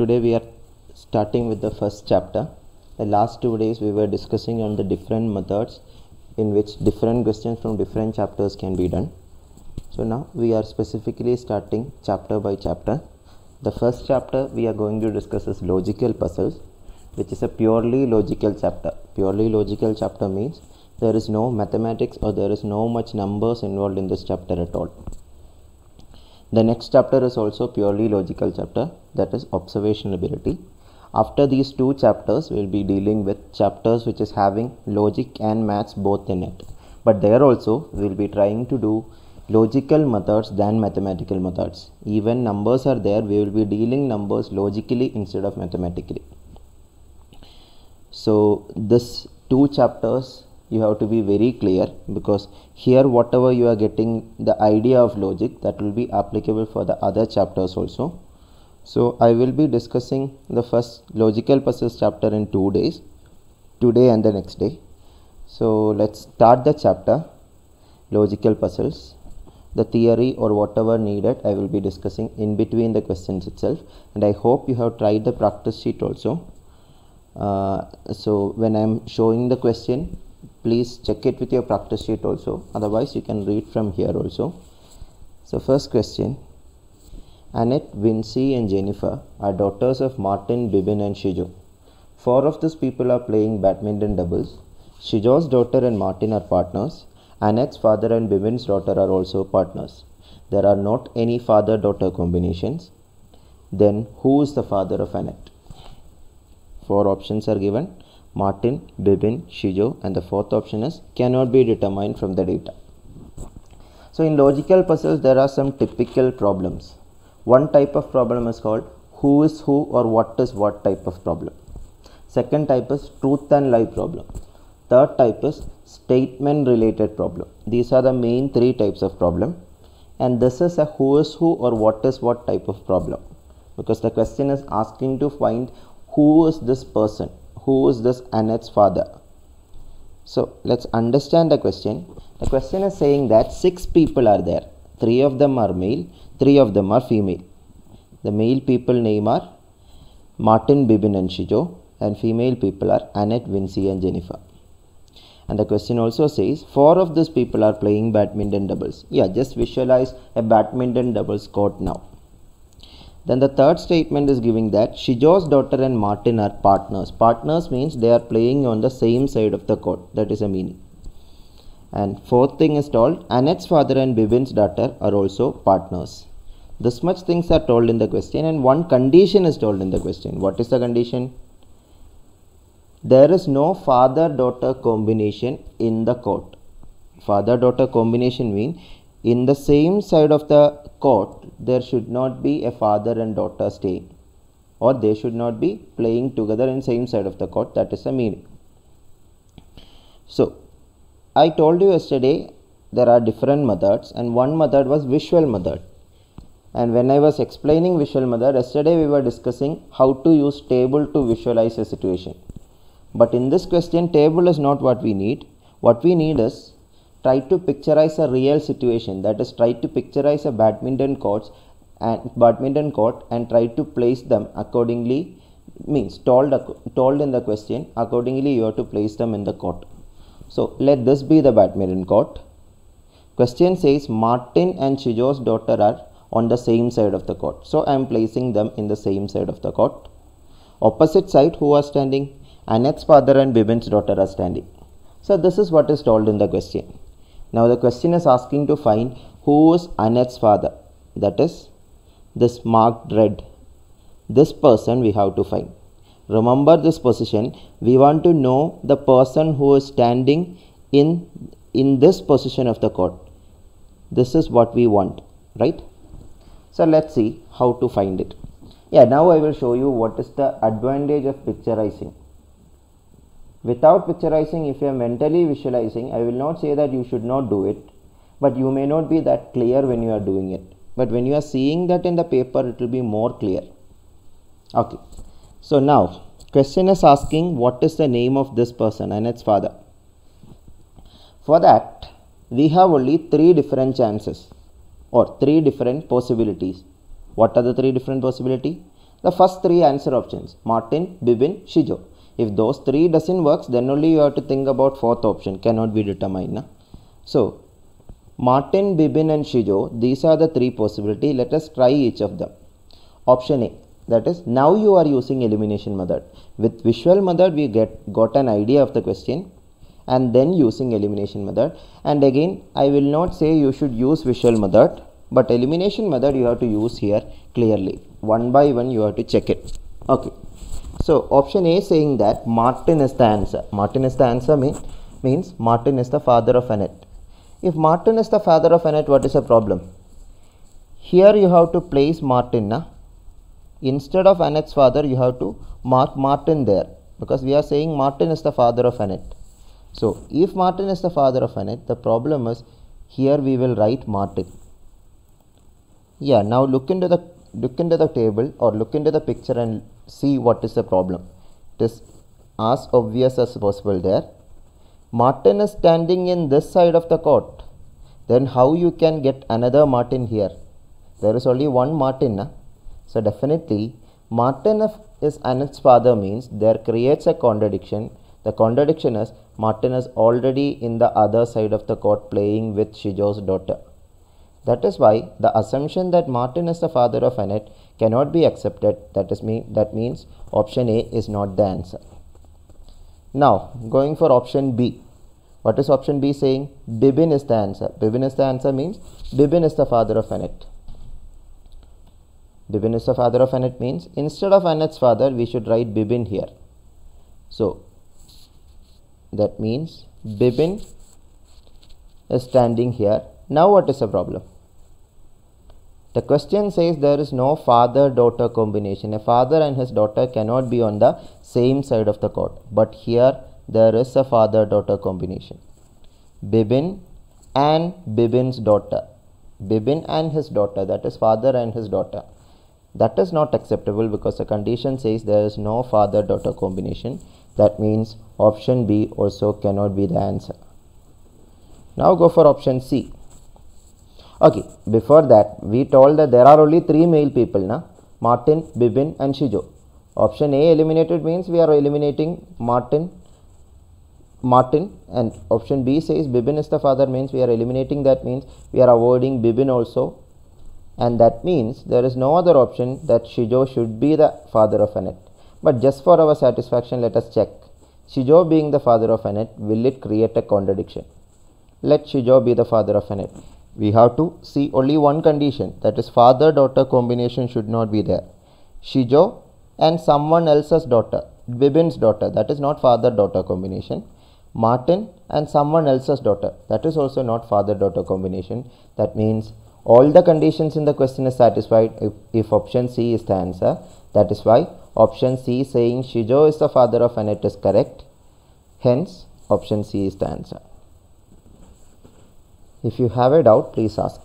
today we are starting with the first chapter. The last two days we were discussing on the different methods in which different questions from different chapters can be done. So now we are specifically starting chapter by chapter. The first chapter we are going to discuss is logical puzzles, which is a purely logical chapter. Purely logical chapter means there is no mathematics or there is no much numbers involved in this chapter at all. The next chapter is also purely logical chapter that is observational ability. After these two chapters, we will be dealing with chapters which is having logic and maths both in it. But there also we will be trying to do logical methods than mathematical methods. Even numbers are there, we will be dealing numbers logically instead of mathematically. So this two chapters you have to be very clear because here whatever you are getting the idea of logic that will be applicable for the other chapters also. So i will be discussing the first logical puzzles chapter in two days today and the next day. So let's start the chapter logical puzzles. The theory or whatever needed i will be discussing in between the questions itself. And i hope you have tried the practice sheet also. Uh, so when i'm showing the question please check it with your practice sheet also otherwise you can read from here also so first question Annette, Vincy and Jennifer are daughters of Martin, Bibin and Shijo. Four of these people are playing badminton doubles. Shijo's daughter and Martin are partners. Annette's father and Bibin's daughter are also partners. There are not any father-daughter combinations. Then who is the father of Annette? Four options are given. Martin, Bibin, Shijo and the fourth option is cannot be determined from the data. So in logical puzzles there are some typical problems. One type of problem is called who is who or what is what type of problem. Second type is truth and lie problem. Third type is statement related problem. These are the main three types of problem and this is a who is who or what is what type of problem because the question is asking to find who is this person who is this Annette's father? So let's understand the question. The question is saying that six people are there. Three of them are male, three of them are female. The male people name are Martin, Bibin and Shijo and female people are Annette, Vincy and Jennifer. And the question also says four of these people are playing badminton doubles. Yeah, just visualize a badminton doubles court now. Then the third statement is giving that Shijo's daughter and Martin are partners. Partners means they are playing on the same side of the court. That is a meaning. And fourth thing is told Annette's father and Bibin's daughter are also partners. This much things are told in the question and one condition is told in the question. What is the condition? There is no father-daughter combination in the court. Father-daughter combination mean in the same side of the court there should not be a father and daughter staying or they should not be playing together in same side of the court. That is the meaning. So i told you yesterday there are different methods and one method was visual method and when i was explaining visual method yesterday we were discussing how to use table to visualize a situation. But in this question table is not what we need. What we need is try to picturize a real situation. That is try to picturize a badminton court and badminton court and try to place them accordingly means told told in the question accordingly you have to place them in the court. So let this be the badminton court. Question says martin and shijo's daughter are on the same side of the court. So i am placing them in the same side of the court. Opposite side who are standing? Annette's father and bibin's daughter are standing. So this is what is told in the question now the question is asking to find who is Annette's father. That is this marked red. This person we have to find. Remember this position. We want to know the person who is standing in in this position of the court. This is what we want, right? So let's see how to find it. Yeah, now I will show you what is the advantage of picturizing. Without picturizing, if you are mentally visualizing, I will not say that you should not do it, but you may not be that clear when you are doing it. But when you are seeing that in the paper, it will be more clear. Okay. So now, question is asking what is the name of this person and its father. For that, we have only three different chances or three different possibilities. What are the three different possibilities? the first three answer options Martin, Bibin, Shijo. If those three doesn't works, then only you have to think about fourth option cannot be determined. Na? So Martin, Bibin and Shijo, these are the three possibility. Let us try each of them. Option A, that is now you are using elimination method. With visual method, we get got an idea of the question and then using elimination method. And again, I will not say you should use visual method, but elimination method you have to use here clearly. One by one you have to check it. Okay. So option A saying that Martin is the answer. Martin is the answer mean, means Martin is the father of Annette. If Martin is the father of Annette, what is the problem? Here you have to place Martin. Na? Instead of Annette's father, you have to mark Martin there because we are saying Martin is the father of Annette. So if Martin is the father of Annette, the problem is here we will write Martin. Yeah, now look into the look into the table or look into the picture and see what is the problem. It is as obvious as possible there. Martin is standing in this side of the court. Then how you can get another Martin here? There is only one Martin. Na? So definitely Martin is Annette's father means there creates a contradiction. The contradiction is Martin is already in the other side of the court playing with Shijo's daughter. That is why the assumption that Martin is the father of Annette cannot be accepted. That is mean that means option A is not the answer. Now going for option B. What is option B saying? Bibin is the answer. Bibin is the answer means Bibin is the father of Annette. Bibin is the father of Annette means instead of Annette's father we should write Bibin here. So that means Bibin is standing here. Now what is the problem? The question says there is no father daughter combination. A father and his daughter cannot be on the same side of the court. But here there is a father daughter combination. Bibin and Bibin's daughter. Bibin and his daughter, that is father and his daughter. That is not acceptable because the condition says there is no father daughter combination. That means option B also cannot be the answer. Now go for option C. Okay, before that we told that there are only three male people, na? Martin, Bibin and Shijo. Option A eliminated means we are eliminating Martin, Martin and option B says Bibin is the father means we are eliminating that means we are avoiding Bibin also and that means there is no other option that Shijo should be the father of Annette. But just for our satisfaction let us check. Shijo being the father of Annette will it create a contradiction? Let Shijo be the father of Annette we have to see only one condition that is father daughter combination should not be there. Shijo and someone else's daughter bibin's daughter that is not father daughter combination. Martin and someone else's daughter that is also not father daughter combination. That means all the conditions in the question is satisfied. If, if option c is the answer that is why option c saying shijo is the father of annette is correct. Hence option c is the answer if you have a doubt, please ask.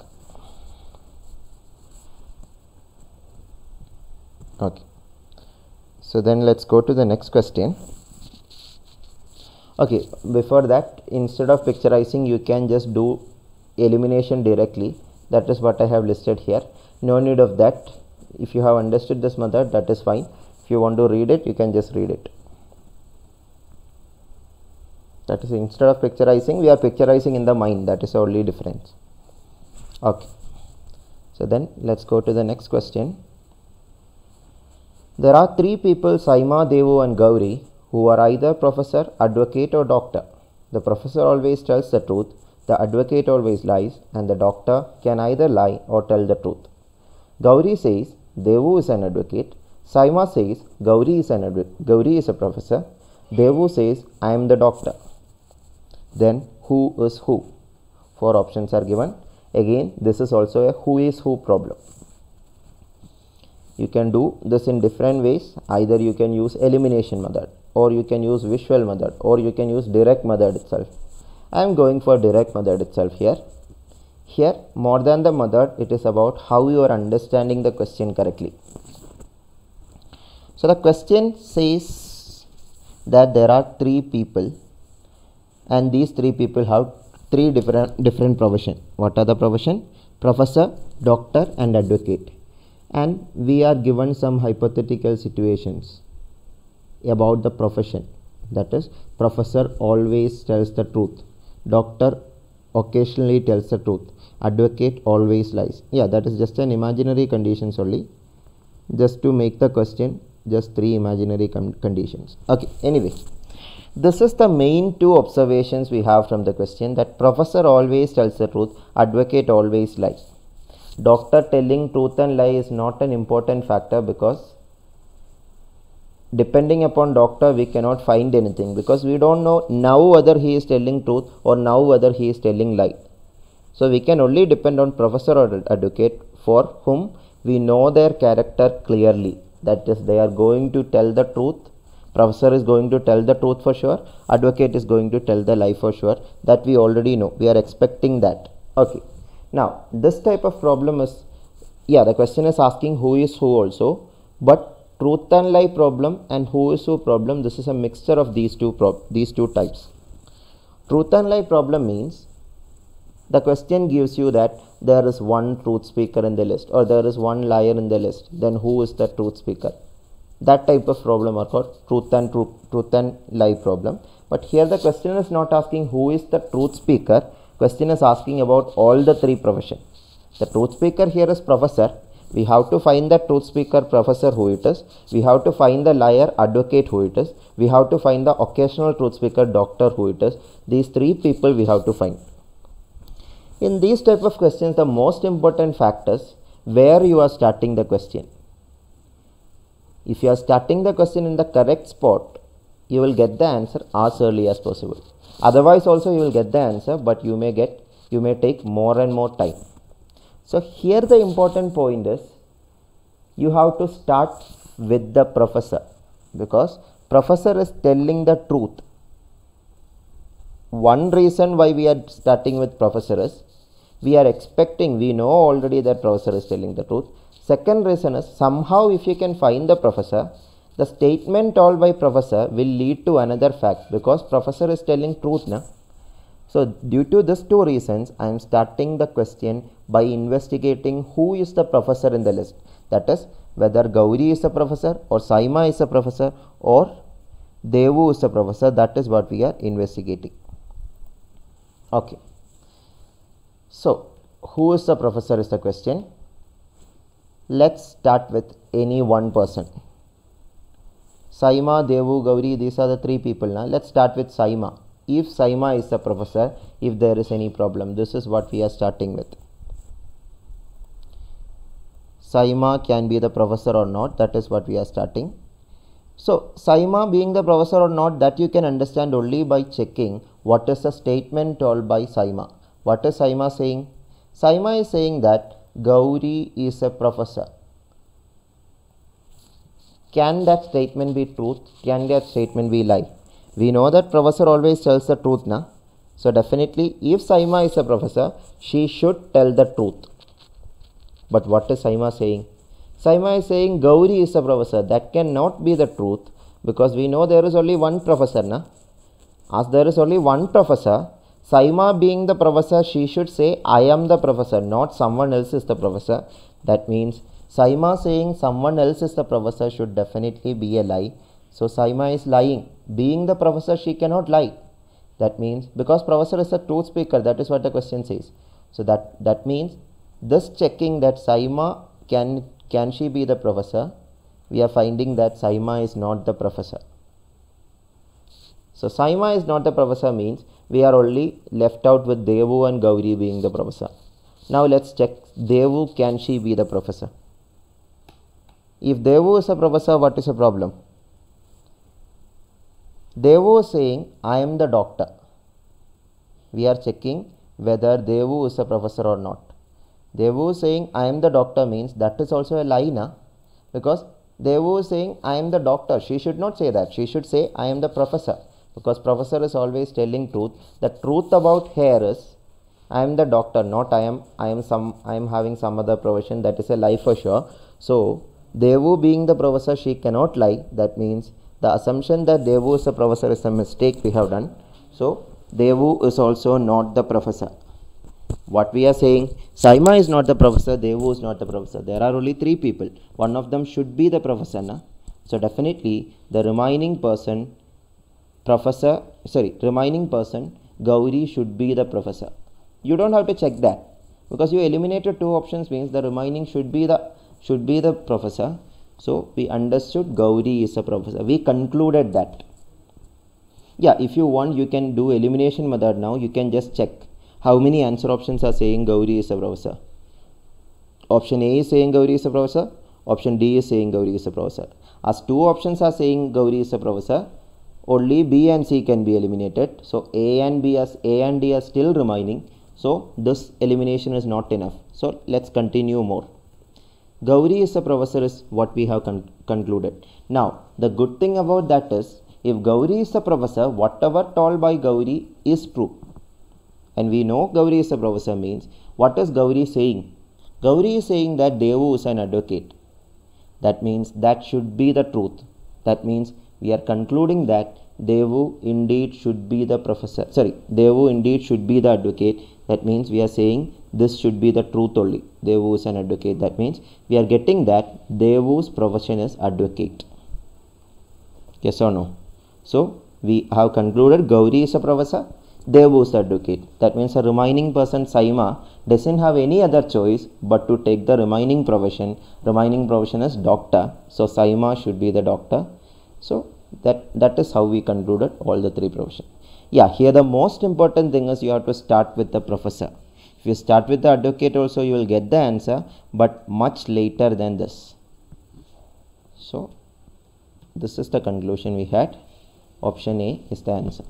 Okay. So then let's go to the next question. Okay, before that, instead of picturizing, you can just do elimination directly. That is what I have listed here. No need of that. If you have understood this method, that is fine. If you want to read it, you can just read it that is instead of picturizing we are picturizing in the mind. That is the only difference. Okay. So then let's go to the next question. There are three people saima devu and gauri who are either professor advocate or doctor. The professor always tells the truth the advocate always lies and the doctor can either lie or tell the truth. Gauri says devu is an advocate. Saima says gauri is an gauri is a professor. Devu says i am the doctor then who is who. Four options are given. Again this is also a who is who problem. You can do this in different ways. Either you can use elimination method or you can use visual method or you can use direct method itself. I am going for direct method itself here. Here more than the method it is about how you are understanding the question correctly. So the question says that there are three people and these three people have three different different profession. What are the profession? Professor doctor and advocate. And we are given some hypothetical situations about the profession. That is professor always tells the truth. Doctor occasionally tells the truth. Advocate always lies. Yeah that is just an imaginary conditions only. Just to make the question just three imaginary conditions. Okay anyway this is the main two observations we have from the question that professor always tells the truth advocate always lies. Doctor telling truth and lie is not an important factor because depending upon doctor we cannot find anything because we don't know now whether he is telling truth or now whether he is telling lie. So we can only depend on professor or advocate for whom we know their character clearly. That is they are going to tell the truth professor is going to tell the truth for sure. Advocate is going to tell the lie for sure. That we already know. We are expecting that. Okay. Now this type of problem is yeah the question is asking who is who also. But truth and lie problem and who is who problem this is a mixture of these two these two types. Truth and lie problem means the question gives you that there is one truth speaker in the list or there is one liar in the list. Then who is the truth speaker that type of problem are called truth and truth, truth and lie problem. But here the question is not asking who is the truth speaker. Question is asking about all the three profession. The truth speaker here is professor. We have to find the truth speaker professor who it is. We have to find the liar advocate who it is. We have to find the occasional truth speaker doctor who it is. These three people we have to find. In these type of questions the most important factors where you are starting the question if you are starting the question in the correct spot you will get the answer as early as possible otherwise also you will get the answer but you may get you may take more and more time so here the important point is you have to start with the professor because professor is telling the truth. One reason why we are starting with professor is we are expecting, we know already that professor is telling the truth. Second reason is somehow if you can find the professor, the statement told by professor will lead to another fact because professor is telling truth now so due to these two reasons, I am starting the question by investigating who is the professor in the list. That is whether Gauri is a professor or Saima is a professor or Devu is a professor. That is what we are investigating. Okay. So who is the professor is the question. Let's start with any one person. Saima, Devu, Gauri, these are the three people now. Let's start with Saima. If Saima is the professor if there is any problem this is what we are starting with. Saima can be the professor or not that is what we are starting. So Saima being the professor or not that you can understand only by checking what is the statement told by Saima. What is Saima saying? Saima is saying that Gauri is a professor. Can that statement be truth? Can that statement be lie? We know that professor always tells the truth na? So definitely if Saima is a professor she should tell the truth. But what is Saima saying? Saima is saying Gauri is a professor. That cannot be the truth because we know there is only one professor na? As there is only one professor Saima being the professor she should say I am the professor not someone else is the professor that means Saima saying someone else is the professor should definitely be a lie so Saima is lying. Being the professor, she cannot lie. That means because professor is a truth speaker, that is what the question says. So that that means this checking that Saima can can she be the professor? We are finding that Saima is not the professor. So Saima is not the professor means we are only left out with Devu and Gauri being the professor. Now let's check Devu can she be the professor? If Devu is a professor, what is the problem? Devu is saying, I am the doctor. We are checking whether Devu is a professor or not. Devu is saying, I am the doctor means that is also a lie, na? Because Devu is saying, I am the doctor. She should not say that. She should say, I am the professor. Because professor is always telling truth. The truth about hair is, I am the doctor, not I am, I am some, I am having some other profession. That is a lie for sure. So, Devu being the professor, she cannot lie. That means the assumption that Devu is a professor is a mistake we have done. So, Devu is also not the professor. what we are saying Saima is not the professor Devu is not the professor there are only three people one of them should be the professor na? so definitely the remaining person professor sorry remaining person Gauri should be the professor. You don't have to check that. Because you eliminated two options means the remaining should be the should be the professor. So we understood Gauri is a professor. We concluded that. Yeah if you want you can do elimination method now. You can just check how many answer options are saying Gauri is a professor. Option A is saying Gauri is a professor. Option D is saying Gauri is a professor. As two options are saying Gauri is a professor only B and C can be eliminated so A and B as A and D are still remaining so this elimination is not enough so let's continue more Gauri is a professor is what we have con concluded now the good thing about that is if Gauri is a professor, whatever told by Gauri is true. And we know Gauri is a professor means what is Gauri saying? Gauri is saying that Devu is an advocate. That means that should be the truth. That means we are concluding that Devu indeed should be the professor. Sorry, Devu indeed should be the advocate. That means we are saying this should be the truth only. Devu is an advocate. That means we are getting that Devu's profession is advocate. Yes or no? So we have concluded Gauri is a professor, Devu is the advocate. That means the remaining person Saima doesn't have any other choice but to take the remaining profession. Remaining profession is doctor. So Saima should be the doctor. So that that is how we concluded all the three professions. Yeah, here the most important thing is you have to start with the professor. If you start with the advocate also you will get the answer but much later than this. So this is the conclusion we had. Option A is the answer.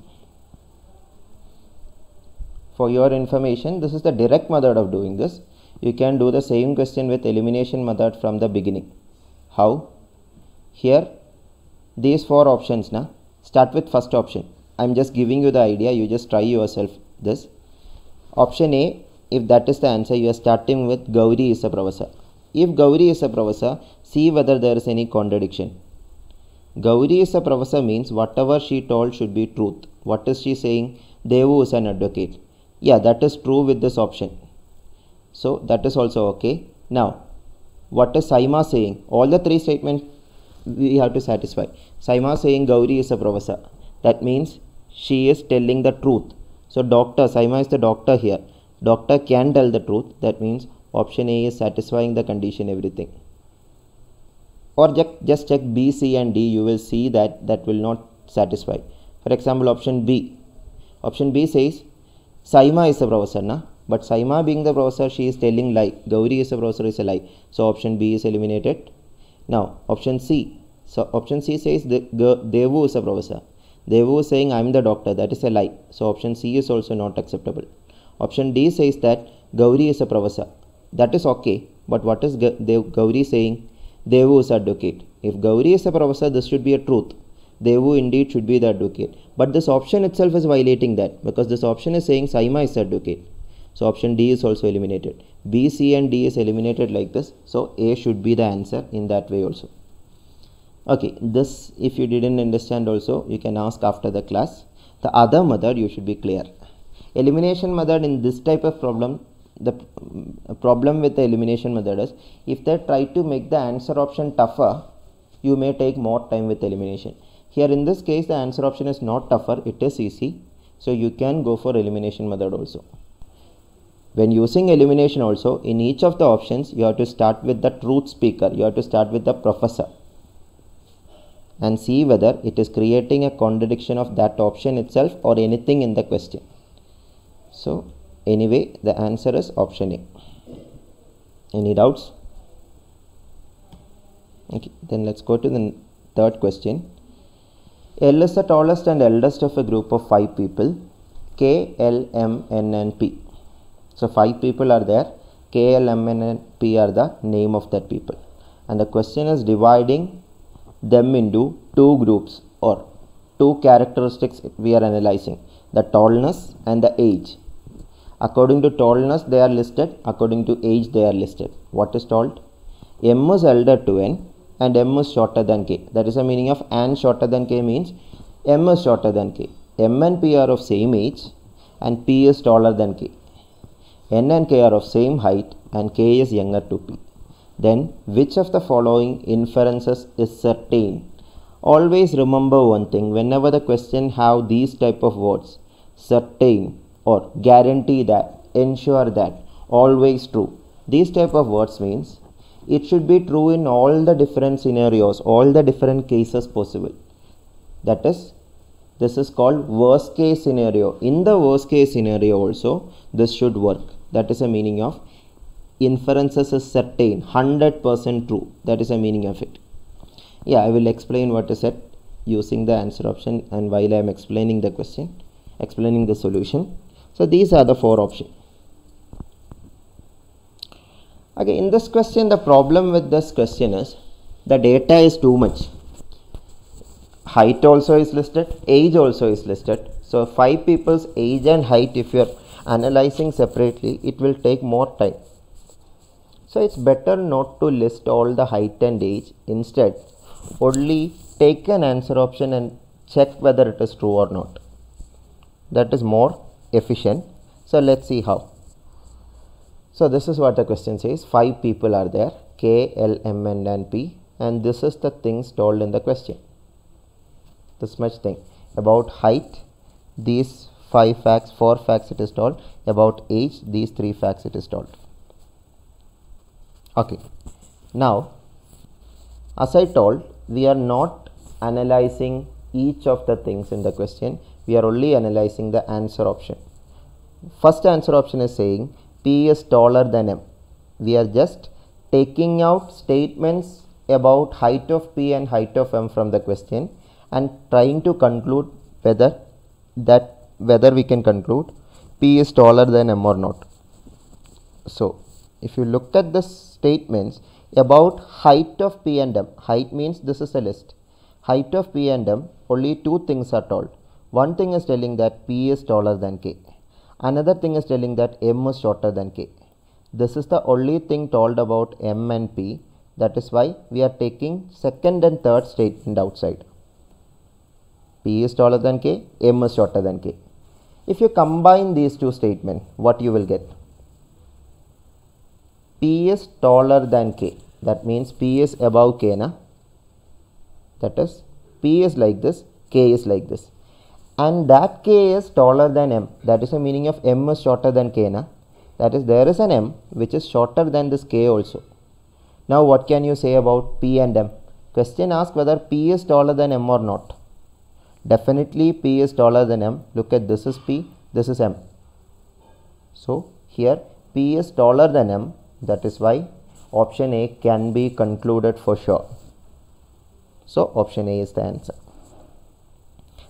For your information, this is the direct method of doing this. You can do the same question with elimination method from the beginning. How? Here, these four options now. Start with first option. I'm just giving you the idea. You just try yourself this. Option A, if that is the answer, you are starting with Gauri is a professor. If Gauri is a professor, see whether there is any contradiction. Gauri is a professor means whatever she told should be truth. What is she saying? Devu is an advocate. Yeah, that is true with this option. So that is also okay. Now, what is Saima saying? All the three statements we have to satisfy. Saima saying Gauri is a professor. That means she is telling the truth. So doctor, Saima is the doctor here. Doctor can tell the truth. That means option A is satisfying the condition everything or just check B, C and D you will see that that will not satisfy. For example option B. Option B says Saima is a professor na? but Saima being the professor she is telling lie. Gauri is a professor is a lie. So option B is eliminated. Now option C. So option C says the, Devu is a professor. Devu is saying I am the doctor that is a lie. So option C is also not acceptable. Option D says that Gauri is a professor. That is okay. But what is Gauri saying? Devu is advocate. If Gauri is a professor, this should be a truth. Devu indeed should be the advocate. But this option itself is violating that because this option is saying Saima is advocate. So option D is also eliminated. B, C and D is eliminated like this. So A should be the answer in that way also. Okay, this if you didn't understand also, you can ask after the class. The other method you should be clear. Elimination method in this type of problem the mm, problem with the elimination method is if they try to make the answer option tougher you may take more time with elimination here in this case the answer option is not tougher it is easy so you can go for elimination method also when using elimination also in each of the options you have to start with the truth speaker you have to start with the professor and see whether it is creating a contradiction of that option itself or anything in the question so Anyway, the answer is option A. Any doubts? Okay, then let's go to the third question. L is the tallest and eldest of a group of five people. K, L, M, N, and P. So five people are there. K, L, M, N, and P are the name of that people. And the question is dividing them into two groups or two characteristics we are analyzing the tallness and the age According to tallness they are listed, according to age they are listed. What is told? M is elder to N and M is shorter than K. That is the meaning of N shorter than K means M is shorter than K. M and P are of same age and P is taller than K. n and k are of same height and k is younger to p. Then which of the following inferences is certain? Always remember one thing whenever the question have these type of words certain or guarantee that ensure that always true these type of words means it should be true in all the different scenarios all the different cases possible that is this is called worst case scenario. In the worst case scenario also this should work. That is a meaning of inferences is certain 100% true. That is a meaning of it. Yeah i will explain what is it using the answer option and while i am explaining the question explaining the solution. So these are the four options. Okay in this question the problem with this question is the data is too much height also is listed age also is listed. So five people's age and height if you are analyzing separately it will take more time. So it's better not to list all the height and age. Instead only take an answer option and check whether it is true or not. That is more efficient. So let's see how. So this is what the question says. Five people are there k l m n and p. And this is the things told in the question this much thing. About height these five facts four facts it is told. About age these three facts it is told. Okay. Now as i told we are not analyzing each of the things in the question. We are only analyzing the answer option. First answer option is saying p is taller than m. We are just taking out statements about height of p and height of m from the question and trying to conclude whether that whether we can conclude p is taller than m or not. So if you look at the statements about height of p and m height means this is a list. Height of p and m only two things are told. One thing is telling that p is taller than k. Another thing is telling that m is shorter than k. This is the only thing told about m and p. That is why we are taking second and third statement outside p is taller than k m is shorter than k. If you combine these two statements what you will get? P is taller than k. That means p is above k na? That is p is like this k is like this. And that k is taller than m. That is the meaning of m is shorter than k na? That is there is an m which is shorter than this k also. Now what can you say about p and m? Question asks whether p is taller than m or not definitely p is taller than m. Look at this is p this is m. So here p is taller than m that is why option a can be concluded for sure. So option a is the answer.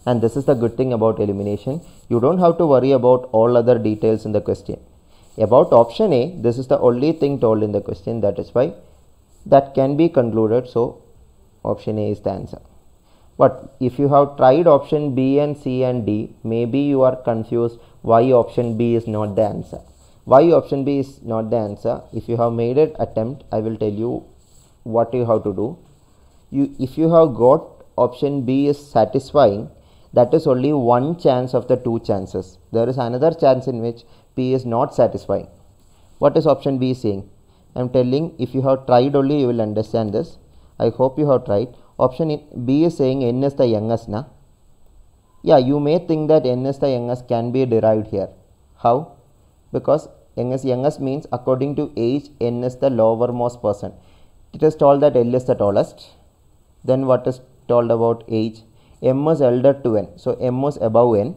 And this is the good thing about elimination. You don't have to worry about all other details in the question. About option a this is the only thing told in the question that is why that can be concluded. So option a is the answer but if you have tried option b and c and d maybe you are confused why option b is not the answer. Why option b is not the answer? If you have made an attempt i will tell you what you have to do. You if you have got option b is satisfying that is only one chance of the two chances. There is another chance in which p is not satisfying. What is option b saying? I am telling if you have tried only you will understand this. I hope you have tried option b is saying n is the youngest na? Yeah you may think that n is the youngest can be derived here. How? Because youngest youngest means according to age n is the lowermost person. It is told that l is the tallest. Then what is told about age? M is elder to n. So m is above n.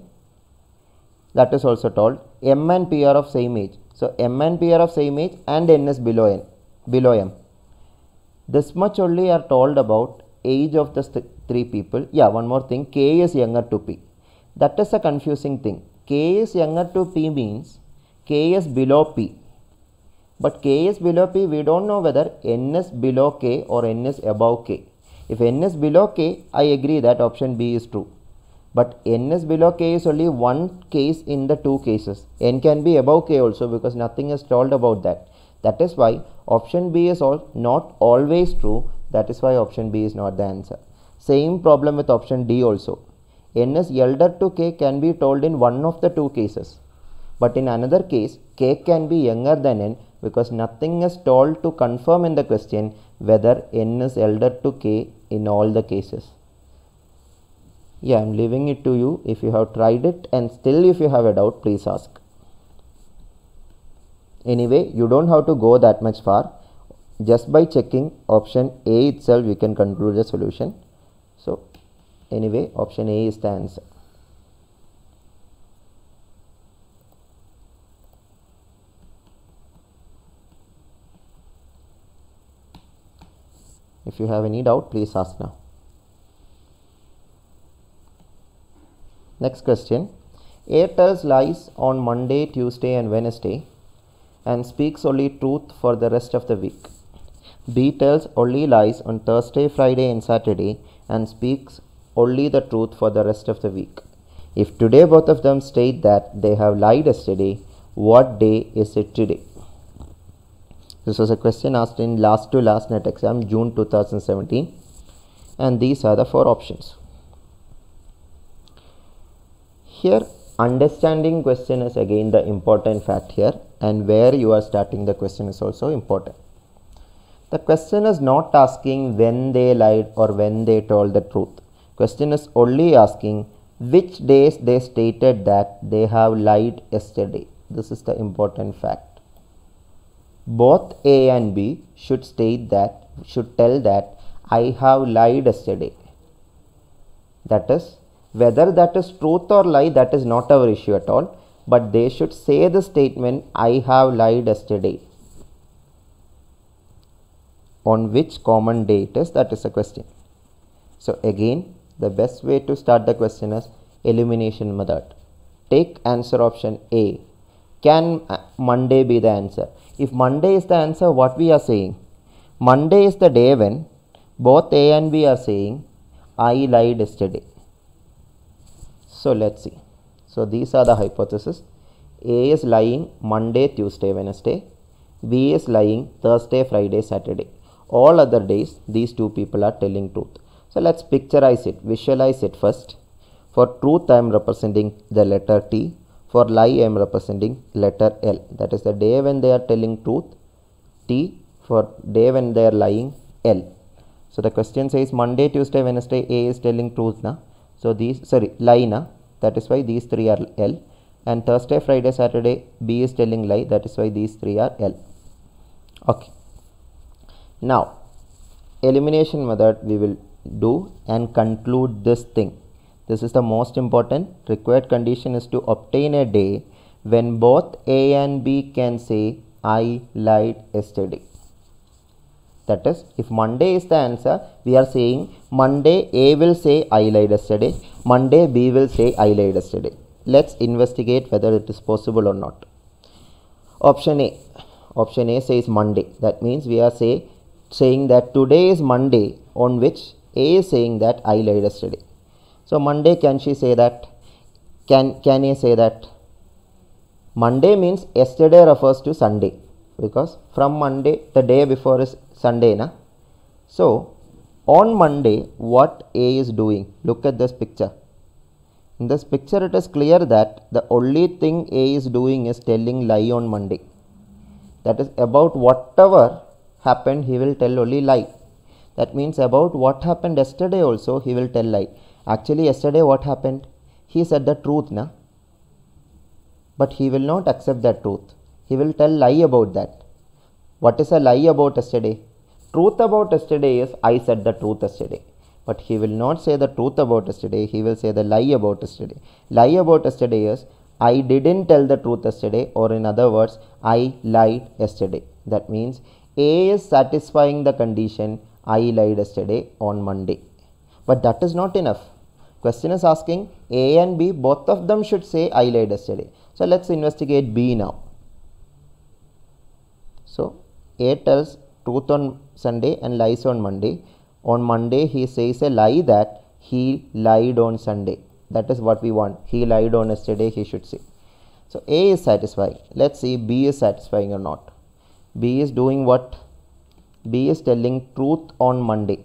That is also told. M and p are of same age. So m and p are of same age and n is below n below m. This much only are told about age of the three people. Yeah one more thing. K is younger to p. That is a confusing thing. K is younger to p means k is below p. But k is below p we don't know whether n is below k or n is above k. If n is below k i agree that option b is true. But n is below k is only one case in the two cases. N can be above k also because nothing is told about that. That is why option b is all not always true that is why option b is not the answer same problem with option d also n is elder to k can be told in one of the two cases But in another case, k can be younger than n because nothing is told to confirm in the question whether n is elder to k in all the cases. Yeah, I am leaving it to you. If you have tried it and still if you have a doubt, please ask. Anyway, you don't have to go that much far. Just by checking option A itself, we can conclude the solution. So, anyway, option A is the answer. If you have any doubt, please ask now. Next question. A tells lies on Monday, Tuesday, and Wednesday and speaks only truth for the rest of the week. B tells only lies on Thursday, Friday, and Saturday and speaks only the truth for the rest of the week. If today both of them state that they have lied yesterday, what day is it today? This was a question asked in last to last net exam June 2017 and these are the four options. Here understanding question is again the important fact here and where you are starting the question is also important. The question is not asking when they lied or when they told the truth. Question is only asking which days they stated that they have lied yesterday. This is the important fact. Both A and B should state that, should tell that I have lied yesterday. That is, whether that is truth or lie, that is not our issue at all but they should say the statement I have lied yesterday. On which common day it is that is the question. So again the best way to start the question is elimination method. Take answer option A. Can uh, Monday be the answer? If Monday is the answer what we are saying? Monday is the day when both A and B are saying I lied yesterday. So let's see. So these are the hypotheses. A is lying Monday, Tuesday, Wednesday. B is lying Thursday, Friday, Saturday. All other days, these two people are telling truth. So let's picturize it, visualize it first. For truth, I am representing the letter T. For lie, I am representing letter L. That is the day when they are telling truth, T. For day when they are lying, L. So the question says Monday, Tuesday, Wednesday, A is telling truth. Na? So these, sorry, lie. Na? that is why these three are L and Thursday, Friday, Saturday B is telling lie that is why these three are L. Okay. Now elimination method we will do and conclude this thing. This is the most important required condition is to obtain a day when both A and B can say I lied yesterday. That is, if Monday is the answer, we are saying Monday A will say I lied yesterday, Monday B will say I lied yesterday. Let's investigate whether it is possible or not. Option A. Option A says Monday. That means we are say, saying that today is Monday on which A is saying that I lied yesterday. So Monday can she say that? Can can he say that? Monday means yesterday refers to Sunday because from Monday the day before is Sunday na. So on Monday what A is doing look at this picture. In this picture it is clear that the only thing A is doing is telling lie on Monday. That is about whatever happened he will tell only lie. That means about what happened yesterday also he will tell lie. Actually yesterday what happened? He said the truth na. But he will not accept that truth. He will tell lie about that. What is a lie about yesterday? truth about yesterday is I said the truth yesterday. But he will not say the truth about yesterday, he will say the lie about yesterday. Lie about yesterday is I didn't tell the truth yesterday, or in other words, I lied yesterday. That means A is satisfying the condition I lied yesterday on Monday. But that is not enough. Question is asking A and B, both of them should say I lied yesterday. So let's investigate B now. So A tells truth on Sunday and lies on Monday. On Monday, he says a lie that he lied on Sunday. That is what we want. He lied on yesterday, he should say. So A is satisfying. Let's see B is satisfying or not. B is doing what? B is telling truth on Monday.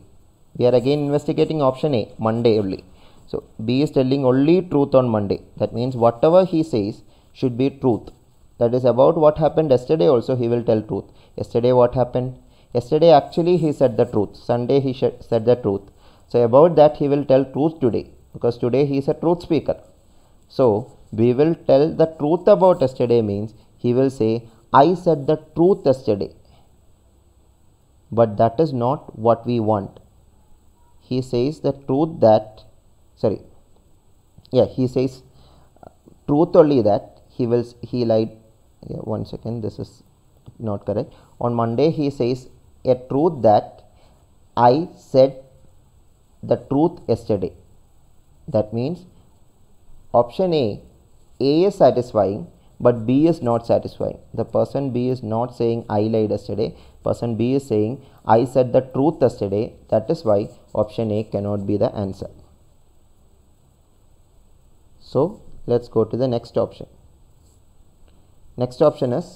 We are again investigating option A, Monday only. So B is telling only truth on Monday. That means whatever he says should be truth that is about what happened yesterday also he will tell truth yesterday what happened yesterday actually he said the truth sunday he said the truth so about that he will tell truth today because today he is a truth speaker so we will tell the truth about yesterday means he will say i said the truth yesterday but that is not what we want. He says the truth that sorry yeah he says uh, truth only that he will he lied yeah, one second this is not correct. On monday he says a truth that i said the truth yesterday. That means option a a is satisfying but b is not satisfying. The person b is not saying i lied yesterday. Person b is saying i said the truth yesterday. That is why option a cannot be the answer. So let's go to the next option. Next option is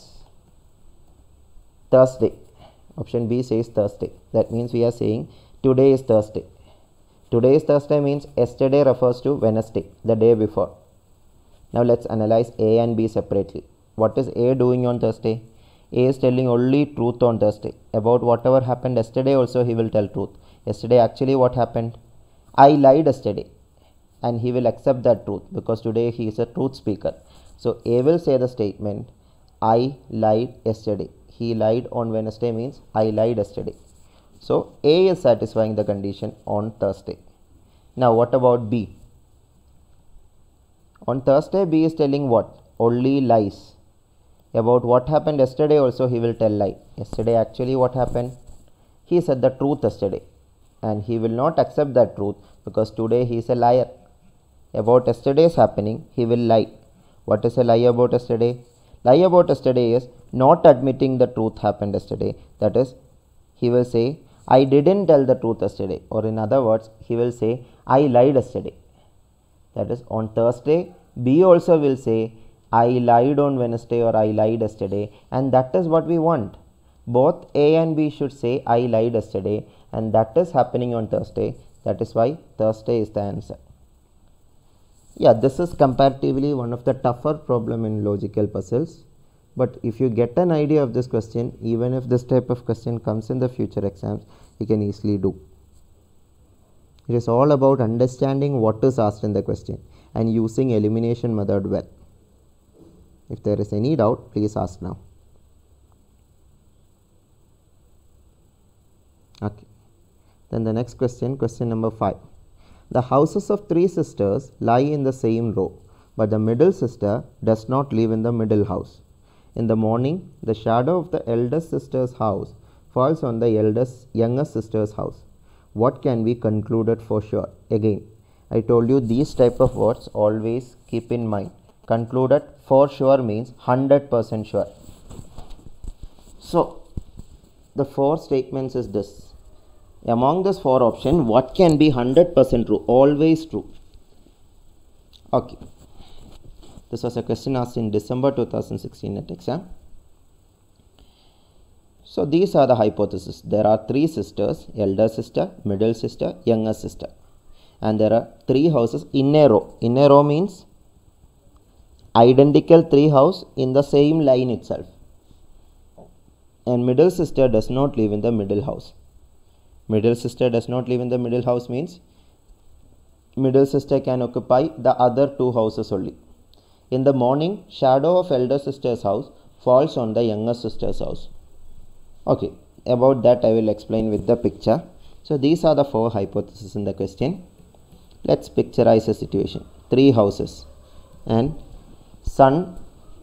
thursday. Option b says thursday. That means we are saying today is thursday. Today is thursday means yesterday refers to wednesday the day before now let's analyze a and b separately what is a doing on thursday a is telling only truth on thursday about whatever happened yesterday also he will tell truth yesterday actually what happened i lied yesterday and he will accept that truth because today he is a truth speaker. So A will say the statement I lied yesterday. He lied on Wednesday means I lied yesterday. So A is satisfying the condition on Thursday. Now what about B? On Thursday B is telling what? Only lies. About what happened yesterday also he will tell lie. Yesterday actually what happened? He said the truth yesterday and he will not accept that truth because today he is a liar about yesterday's happening, he will lie. What is a lie about yesterday? Lie about yesterday is not admitting the truth happened yesterday. That is, he will say, I didn't tell the truth yesterday. Or in other words, he will say, I lied yesterday. That is, on Thursday, B also will say, I lied on Wednesday or I lied yesterday. And that is what we want. Both A and B should say, I lied yesterday. And that is happening on Thursday. That is why Thursday is the answer yeah this is comparatively one of the tougher problem in logical puzzles but if you get an idea of this question even if this type of question comes in the future exams you can easily do it is all about understanding what is asked in the question and using elimination method well if there is any doubt please ask now okay then the next question question number 5 the houses of three sisters lie in the same row, but the middle sister does not live in the middle house. In the morning, the shadow of the eldest sister's house falls on the eldest youngest sister's house. What can be concluded for sure? Again, I told you these type of words always keep in mind. Concluded for sure means 100% sure. So, the four statements is this among this four option what can be 100% true always true okay this was a question asked in december 2016 NET exam so these are the hypotheses there are three sisters elder sister middle sister younger sister. And there are three houses in a row. In a row means identical three house in the same line itself. And middle sister does not live in the middle house. Middle sister does not live in the middle house means middle sister can occupy the other two houses only. In the morning shadow of elder sister's house falls on the younger sister's house okay about that i will explain with the picture. So these are the four hypotheses in the question. Let's picturize a situation. Three houses. And sun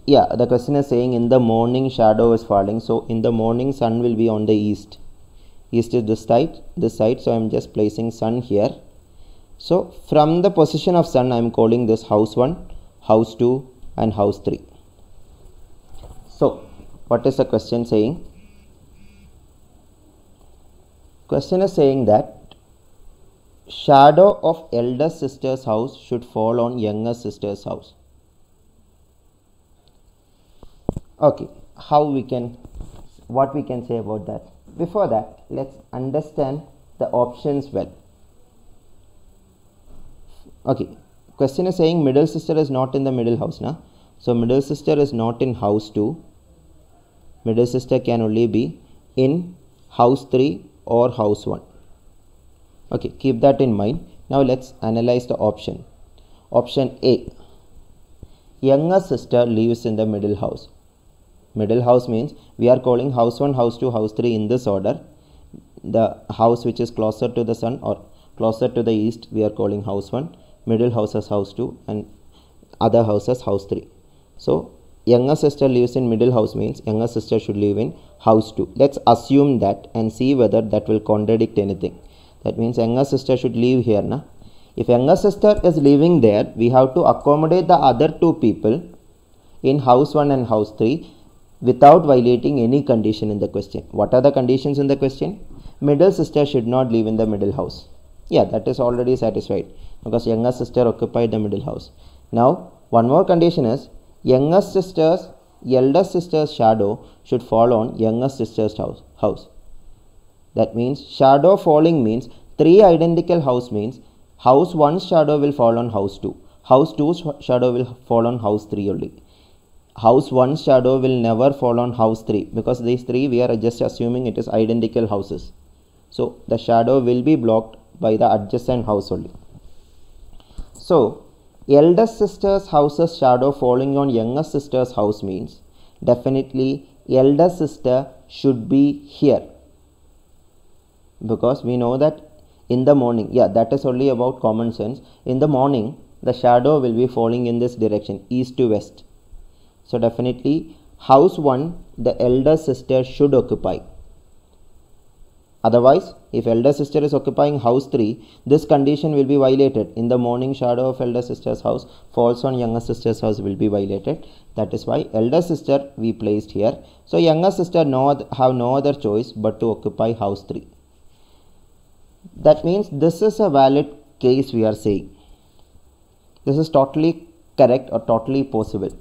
yeah the question is saying in the morning shadow is falling. So in the morning sun will be on the east. East is this side this side. So i'm just placing sun here. So from the position of sun i'm calling this house 1 house 2 and house 3 so what is the question saying question is saying that shadow of elder sister's house should fall on younger sister's house. Okay how we can what we can say about that? Before that let's understand the options well. Okay question is saying middle sister is not in the middle house now so middle sister is not in house 2 middle sister can only be in house 3 or house 1 okay keep that in mind. Now let's analyze the option. Option a. Younger sister lives in the middle house. Middle house means we are calling house 1 house 2 house 3 in this order. The house which is closer to the sun or closer to the east we are calling house 1 middle house as house 2 and other house houses house 3 so younger sister lives in middle house means younger sister should live in house 2 let's assume that and see whether that will contradict anything. That means younger sister should live here na? If younger sister is living there we have to accommodate the other two people in house 1 and house 3 without violating any condition in the question. What are the conditions in the question? Middle sister should not live in the middle house. Yeah that is already satisfied because younger sister occupied the middle house. Now one more condition is younger sister's elder sister's shadow should fall on younger sister's house house. That means shadow falling means three identical house means house 1's shadow will fall on house 2 house 2's shadow will fall on house 3 only. House 1's shadow will never fall on house 3 because these three we are just assuming it is identical houses. So the shadow will be blocked by the adjacent house only. So eldest sister's house's shadow falling on younger sister's house means. Definitely elder sister should be here. Because we know that in the morning yeah that is only about common sense. In the morning the shadow will be falling in this direction east to west. So definitely house 1 the elder sister should occupy. Otherwise if elder sister is occupying house 3 this condition will be violated. In the morning shadow of elder sister's house falls on younger sister's house will be violated. That is why elder sister we placed here. So younger sister no have no other choice but to occupy house 3 that means this is a valid case we are saying. This is totally correct or totally possible.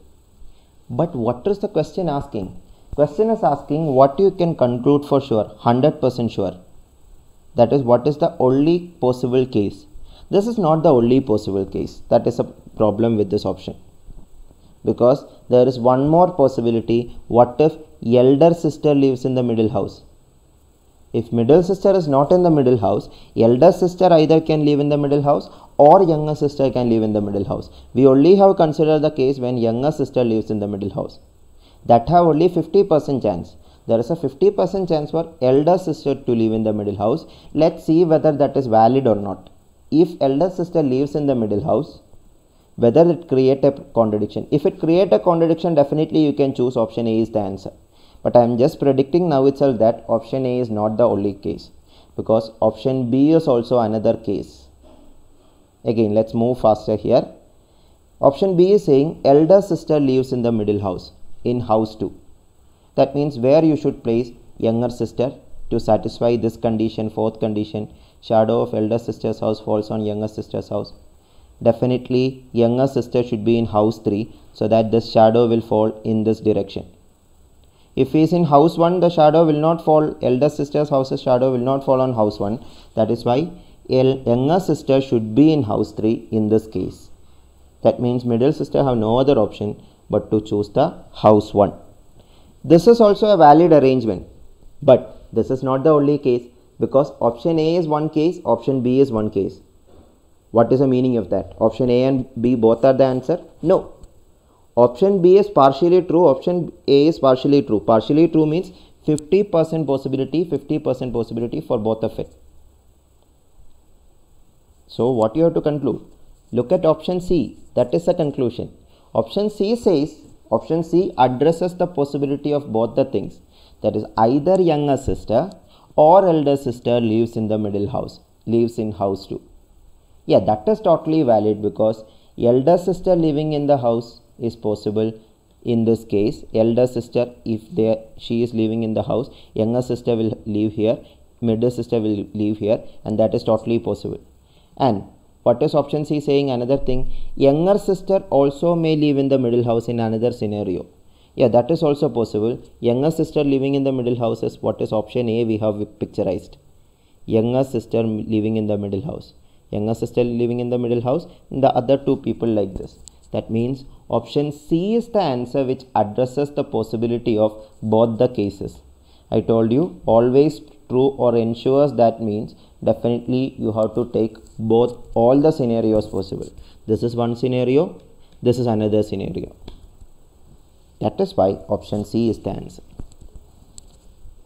But what is the question asking? Question is asking what you can conclude for sure 100% sure that is what is the only possible case this is not the only possible case that is a problem with this option because there is one more possibility what if elder sister lives in the middle house if middle sister is not in the middle house, elder sister either can live in the middle house or younger sister can live in the middle house. We only have considered the case when younger sister lives in the middle house. That have only 50% chance. There is a 50% chance for elder sister to live in the middle house. Let's see whether that is valid or not. If elder sister lives in the middle house, whether it create a contradiction. If it create a contradiction, definitely you can choose option A is the answer but I am just predicting now itself that option A is not the only case because option B is also another case. Again, let's move faster here. Option B is saying elder sister lives in the middle house in house 2. That means where you should place younger sister to satisfy this condition, fourth condition, shadow of elder sister's house falls on younger sister's house. Definitely younger sister should be in house 3 so that this shadow will fall in this direction. If he is in house 1 the shadow will not fall elder sister's house's shadow will not fall on house 1 that is why younger sister should be in house 3 in this case. That means middle sister have no other option but to choose the house 1 this is also a valid arrangement but this is not the only case because option A is one case option B is one case what is the meaning of that option A and B both are the answer no option B is partially true, option A is partially true. Partially true means 50% possibility, 50% possibility for both of it. So what you have to conclude? Look at option C, that is the conclusion. Option C says, option C addresses the possibility of both the things. That is either younger sister or elder sister lives in the middle house, lives in house 2. Yeah, that is totally valid because elder sister living in the house is possible in this case elder sister if they she is living in the house younger sister will live here middle sister will live here and that is totally possible and what is option c saying? Another thing younger sister also may live in the middle house in another scenario. Yeah that is also possible. Younger sister living in the middle house is what is option a? We have picturized. Younger sister living in the middle house. Younger sister living in the middle house the other two people like this. That means option C is the answer which addresses the possibility of both the cases. I told you always true or ensures that means definitely you have to take both all the scenarios possible. This is one scenario, this is another scenario. That is why option C is the answer.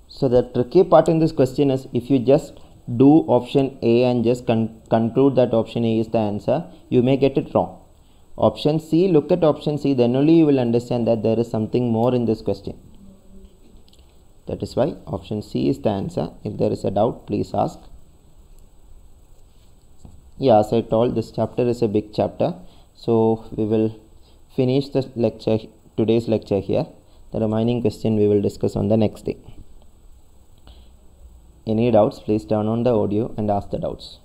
So the tricky part in this question is if you just do option A and just con conclude that option A is the answer, you may get it wrong. Option C, look at option C, then only you will understand that there is something more in this question. That is why option C is the answer. If there is a doubt, please ask. Yeah, as I told, this chapter is a big chapter. So we will finish the lecture, today's lecture here. The remaining question we will discuss on the next day. Any doubts, please turn on the audio and ask the doubts.